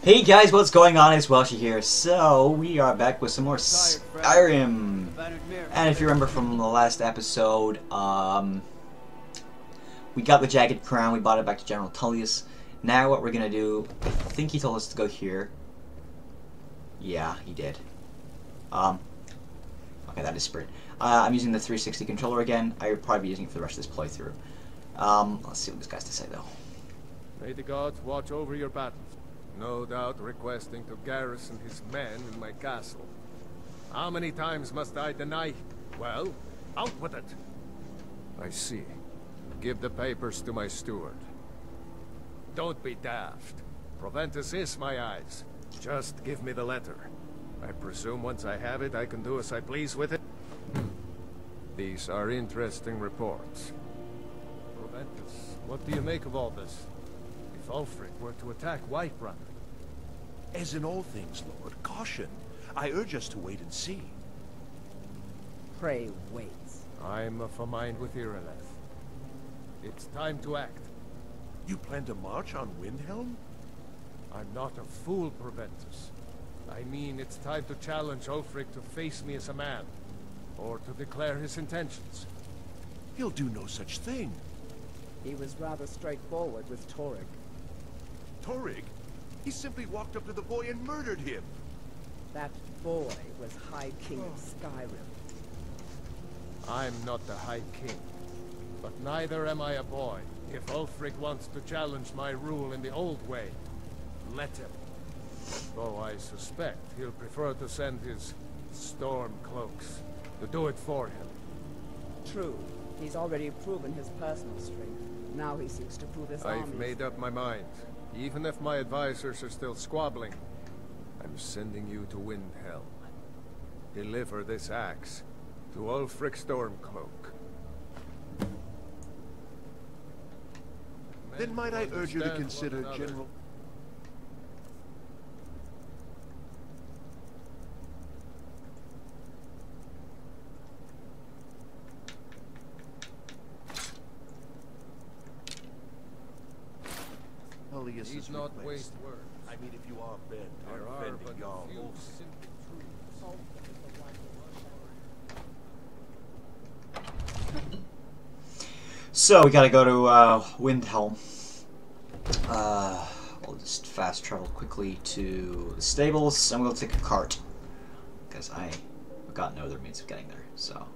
Hey guys, what's going on? It's Welshie here. So, we are back with some more Skyrim. And if you remember from the last episode, um, we got the Jagged Crown, we bought it back to General Tullius. Now what we're gonna do, I think he told us to go here. Yeah, he did. Um, okay, that is Sprint. Uh, I'm using the 360 controller again. I would probably be using it for the rest of this playthrough. Um, let's see what this guy's to say though. May the gods watch over your battles. No doubt requesting to garrison his men in my castle. How many times must I deny? Well, out with it. I see. Give the papers to my steward. Don't be daft. Proventus is my eyes. Just give me the letter. I presume once I have it, I can do as I please with it? These are interesting reports. Proventus, what do you make of all this? If Ulfric were to attack Whiterun, As in all things, Lord, caution. I urge us to wait and see. Pray wait. I'm of a mind with Irileth. It's time to act. You plan to march on Windhelm? I'm not a fool, Proventus. I mean, it's time to challenge Ulfric to face me as a man, or to declare his intentions. He'll do no such thing. He was rather straightforward with Torygg. Torygg, he simply walked up to the boy and murdered him. That boy was High King of oh. Skyrim. I'm not the High King, but neither am I a boy. If Ulfric wants to challenge my rule in the old way, let him. Though I suspect he'll prefer to send his storm cloaks to do it for him. True, he's already proven his personal strength. Now he seeks to prove his I've army's- made up my mind. Even if my advisors are still squabbling, I'm sending you to Windhelm. Deliver this axe to Ulfric Stormcloak. Then might I urge you to consider. General... Tullius Need is not replaced. waste words. I mean, if you are bent There on are defending but Jarl a few Ulfric. simple truths. So, we gotta go to, uh, Windhelm. Uh, we'll just fast travel quickly to the stables, and we'll take a cart. Because I got no other means of getting there, so...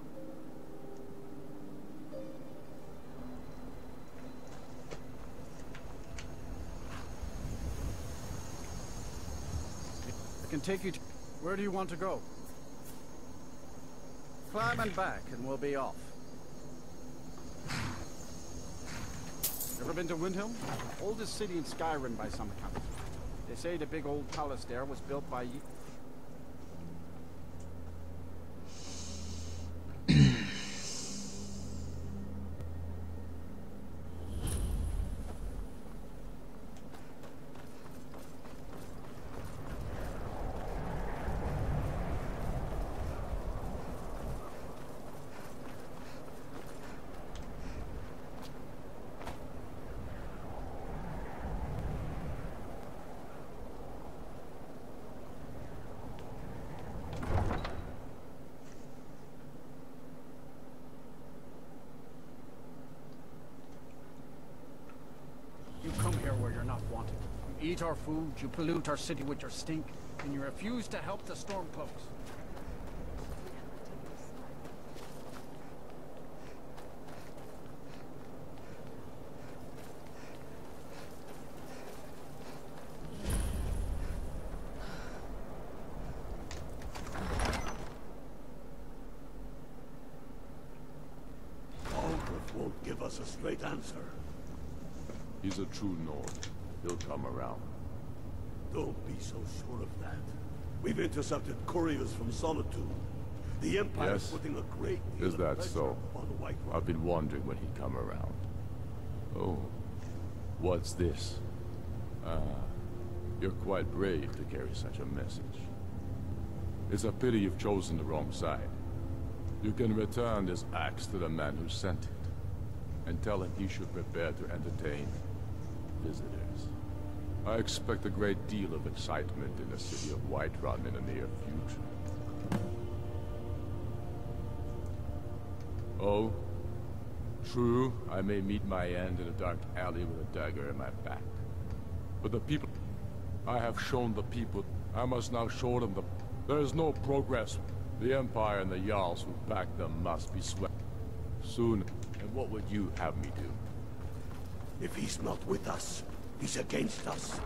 I can take you to... Where do you want to go? Climb and back, and we'll be off. Ever been to Windhelm? Oldest city in Skyrim by some accounts. They say the big old palace there was built by you. You come here where you're not wanted. You eat our food, you pollute our city with your stink, and you refuse to help the Stormcloaks. Alfred won't give us a straight answer. He's a true Nord. He'll come around. Don't be so sure of that. We've intercepted couriers from Solitude. The Empire is putting a great deal Is that so? on Whiterun. I've been wondering when he'd come around. Oh, what's this? Ah, you're quite brave to carry such a message. It's a pity you've chosen the wrong side. You can return this axe to the man who sent it, and tell him he should prepare to entertain visitors. I expect a great deal of excitement in the city of Whiterun in the near future. Oh, true, I may meet my end in a dark alley with a dagger in my back. But the people... I have shown the people... I must now show them the... There is no progress. The Empire and the Jarls who back them must be swept. Soon, and what would you have me do? If he's not with us, he's against us.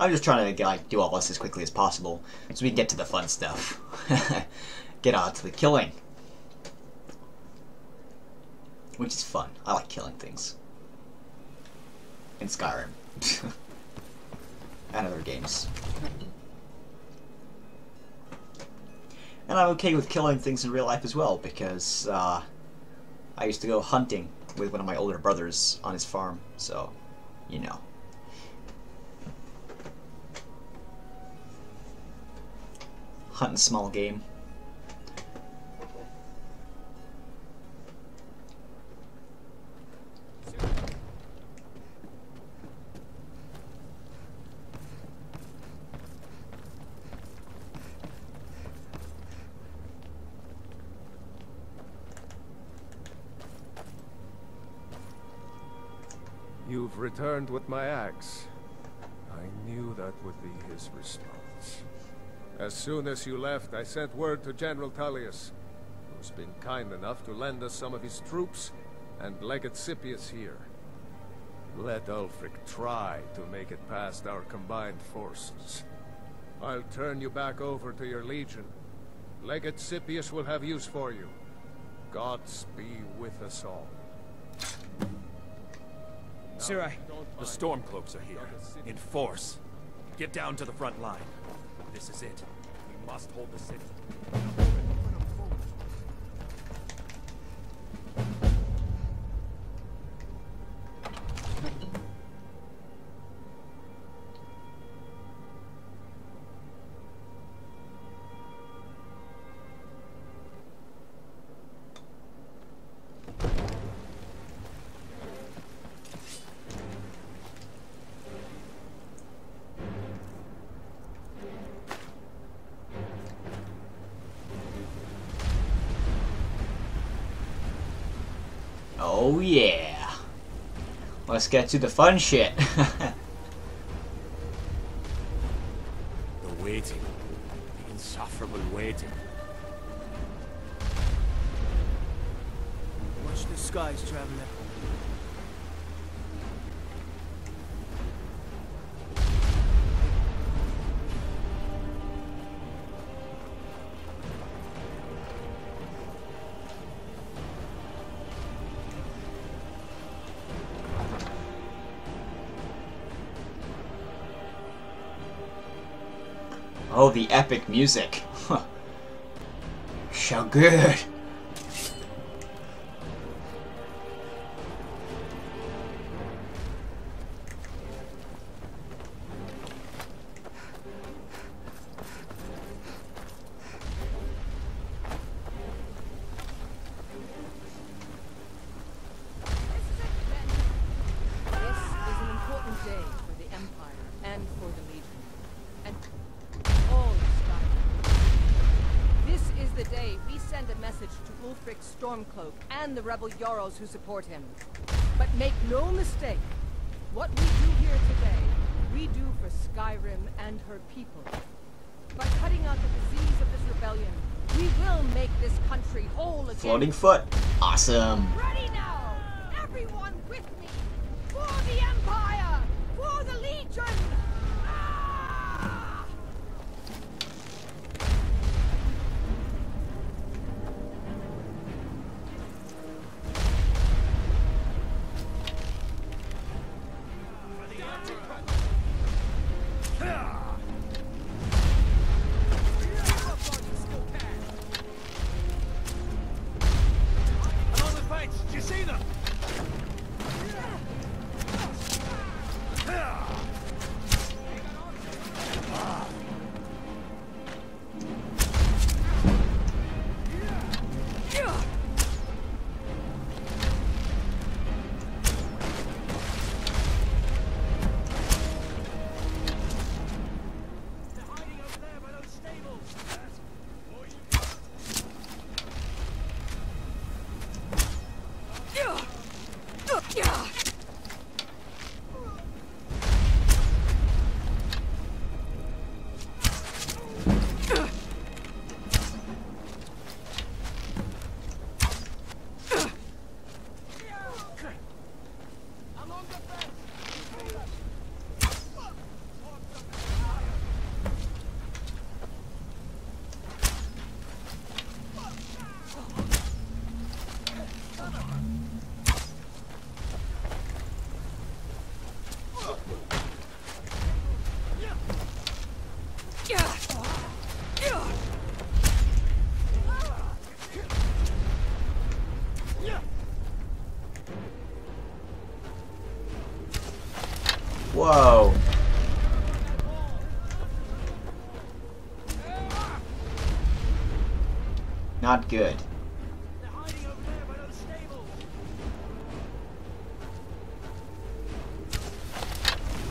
I'm just trying to like do all this as quickly as possible so we can get to the fun stuff. get on to the killing. Which is fun. I like killing things. In Skyrim. and other games. And I'm okay with killing things in real life as well because uh, I used to go hunting with one of my older brothers on his farm, so you know. hunting small game. You've returned with my axe. I knew that would be his response. As soon as you left, I sent word to General Tullius, who's been kind enough to lend us some of his troops, and Legate Scipius here. Let Ulfric try to make it past our combined forces. I'll turn you back over to your legion. Legate Scipius will have use for you. Gods be with us all. The Stormcloaks are here, in force. Get down to the front line. This is it. We must hold the city. Oh yeah. Let's get to the fun shit. The waiting. The insufferable waiting. Watch the skies, traveler. Oh, the epic music. so good. Message to Ulfric Stormcloak and the rebel Jarls who support him. But make no mistake, what we do here today, we do for Skyrim and her people. By cutting out the disease of this rebellion, we will make this country whole again. Floating foot. Awesome. Ready now! Everyone with me! For the Empire! For the Legion!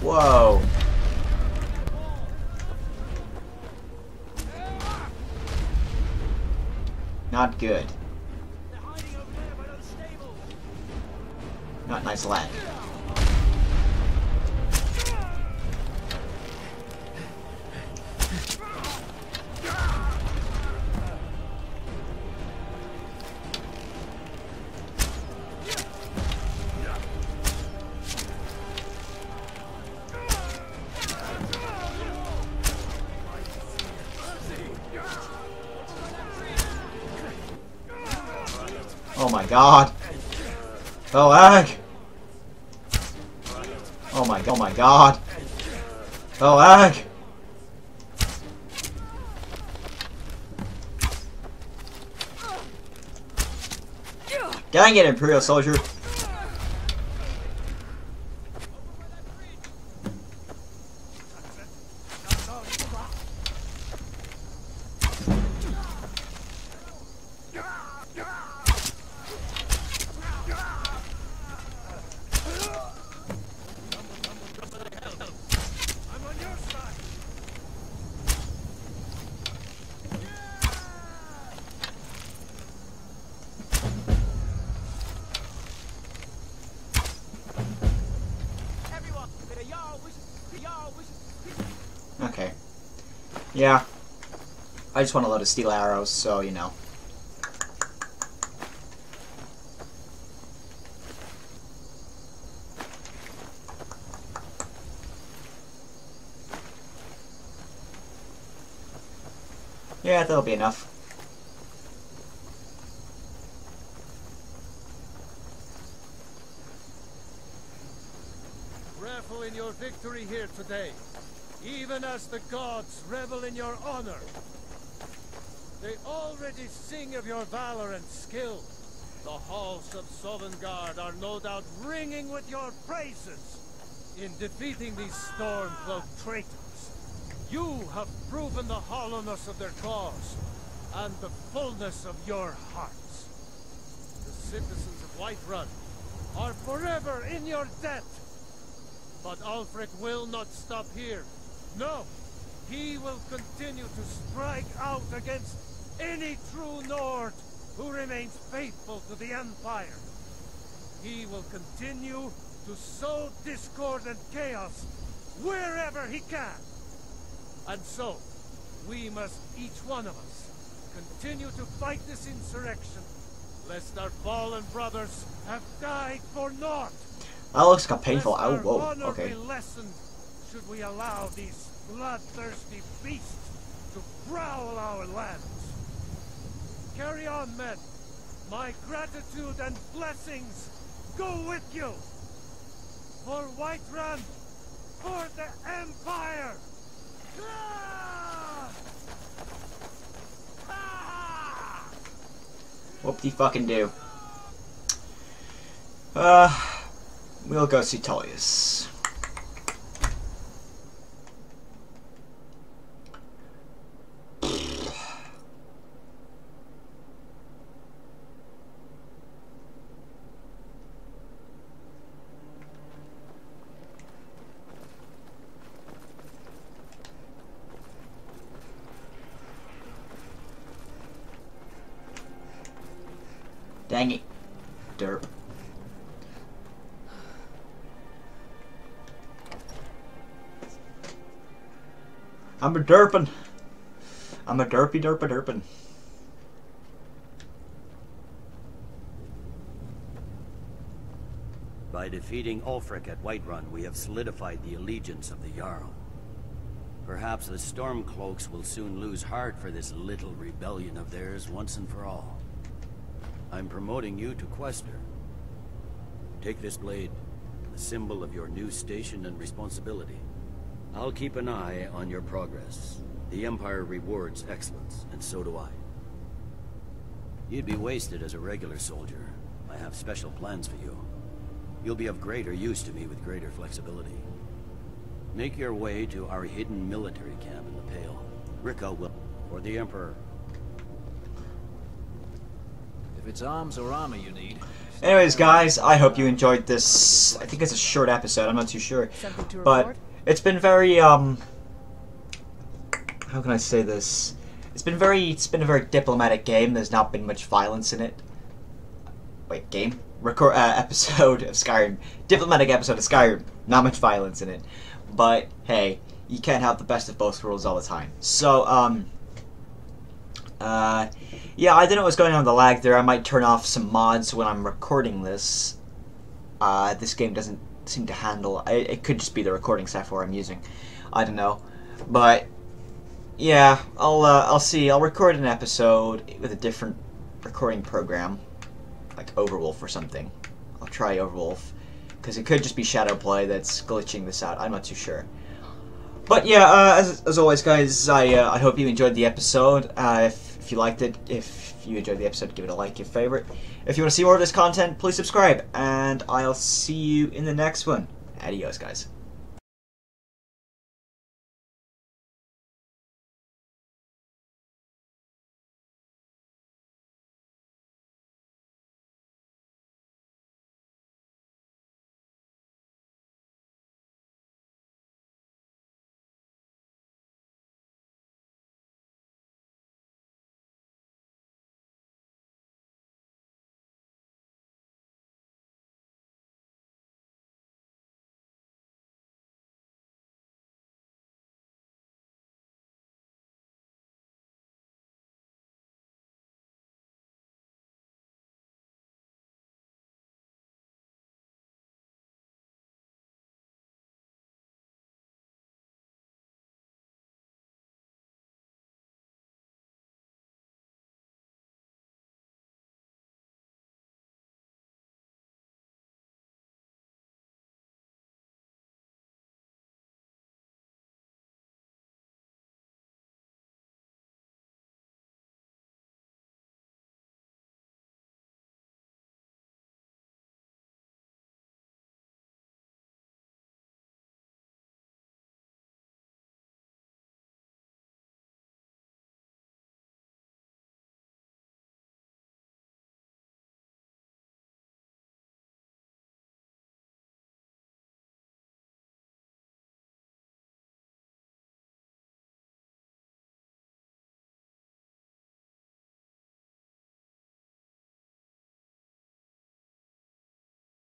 Whoa. Not good. Not nice lag. Oh my god. Oh, the lag. Oh my oh my god. Oh, the lag. Dang it, Imperial Soldier. Yeah. I just want a load of steel arrows, so, you know. Yeah, that'll be enough. Revel in your victory here today, even as the gods revel in your honor. They already sing of your valor and skill. The halls of Sovngarde are no doubt ringing with your praises. In defeating these storm-cloaked traitors, you have proven the hollowness of their cause, and the fullness of your hearts. The citizens of Whiterun are forever in your debt. But Ulfric will not stop here. No! He will continue to strike out against any true Nord who remains faithful to the Empire. He will continue to sow discord and chaos wherever he can. And so, we must, each one of us, continue to fight this insurrection, lest our fallen brothers have died for naught. That looks like a painful. Oh, whoa. Okay. lessened should we allow these bloodthirsty beasts to prowl our lands. Carry on, men. My gratitude and blessings go with you. For Whiterun, for the Empire. Whoop de fucking do. Uh, we'll go see Tullius. Dang it. Derp. I'm a derpin. I'm a derpy derpa derpin. By defeating Ulfric at Whiterun, we have solidified the allegiance of the Jarl. Perhaps the Stormcloaks will soon lose heart for this little rebellion of theirs once and for all. I'm promoting you to Quaestor. Take this blade, a symbol of your new station and responsibility. I'll keep an eye on your progress. The Empire rewards excellence, and so do I. You'd be wasted as a regular soldier. I have special plans for you. You'll be of greater use to me with greater flexibility. Make your way to our hidden military camp in the Pale. Rikke will... For the Emperor. If it's arms or armor you need, Anyways, guys, I hope you enjoyed this. I think it's a short episode. I'm not too sure, but it's been very um. How can I say this? It's been very. It's been a very diplomatic game. There's not been much violence in it. Wait, game record uh, episode of Skyrim. Diplomatic episode of Skyrim. Not much violence in it, but hey, you can't have the best of both worlds all the time. So um. Uh, yeah, I don't know what's going on with the lag there. I might turn off some mods when I'm recording this. Uh, this game doesn't seem to handle. It, it could just be the recording software I'm using. I don't know, but yeah, I'll uh, I'll see. I'll record an episode with a different recording program, like Overwolf or something. I'll try Overwolf because it could just be Shadowplay that's glitching this out. I'm not too sure. But yeah, uh, as, as always, guys, I uh, I hope you enjoyed the episode. Uh, if if you liked it, if you enjoyed the episode, give it a like, your favorite. If you want to see more of this content, please subscribe, and I'll see you in the next one. Adios, guys.